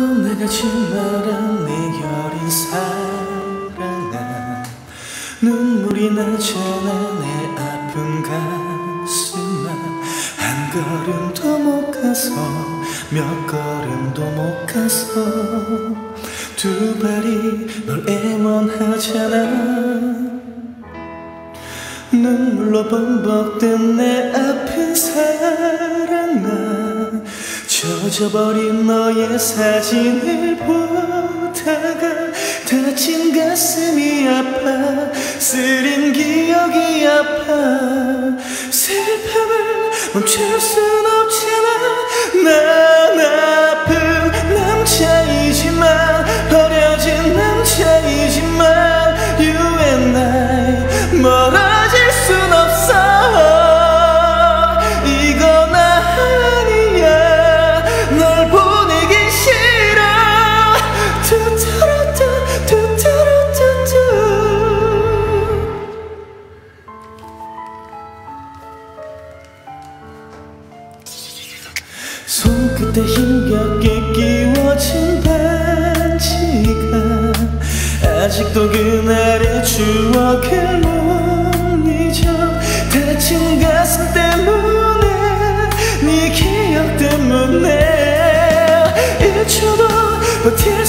떠나가지 마라 내 여린 사랑아 눈물이 나잖아 내 아픈 가슴아. 한 걸음도 못 가서 몇 걸음도 못 가서. 두 발이 널 애원하잖아. 눈물로 범벅된 내 아픈 사랑아 젖어버린 너의 사진을 보다가 다친 가슴이 아파 쓰린 기억이 아파. 슬픔을 멈출 순 없잖아 난 아픈 남자이지만 버려진 남자이지만 You and I 멀어 손끝에 힘겹게 끼워진 반지가 아직도 그날의 추억을 못 잊어 다친 가슴 때문에 네 기억 때문에 잊혀도 버티